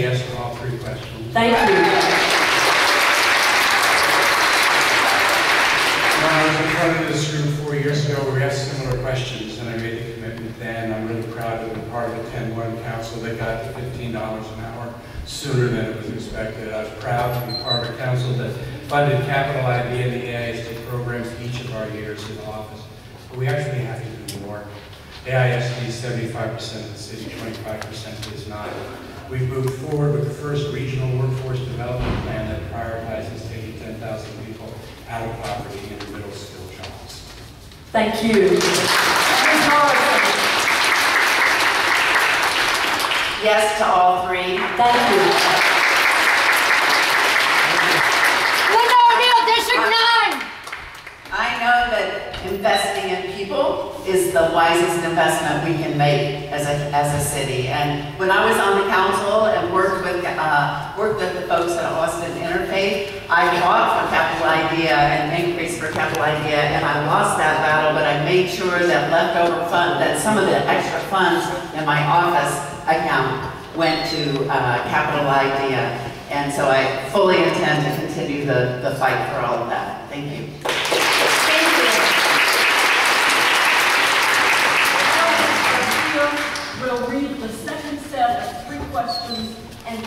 yes to all three questions. Thank you. When I was in front of this group four years ago, we asked similar questions, and I made the commitment then. I'm really proud to be part of the 10-1 council that got to $15 an hour sooner than it was expected. I was proud to be part of a council that funded Capital IDEA and the AISD programs each of our years in office. But we actually have to do more. AISD is 75% of the city, 25% is not. We've moved forward with the first regional workforce development plan that prioritizes taking 10,000 people out of poverty into middle skill jobs. Thank you. Yes to all three. Thank you. Investing in people is the wisest investment we can make as a, as a city. And when I was on the council and worked with, uh, worked with the folks at Austin Interfaith, I fought for capital idea and increase for capital idea, and I lost that battle, but I made sure that leftover fund, that some of the extra funds in my office account went to, uh, capital idea. And so I fully intend to continue the, the fight for all of that. Thank you. the second set of three questions and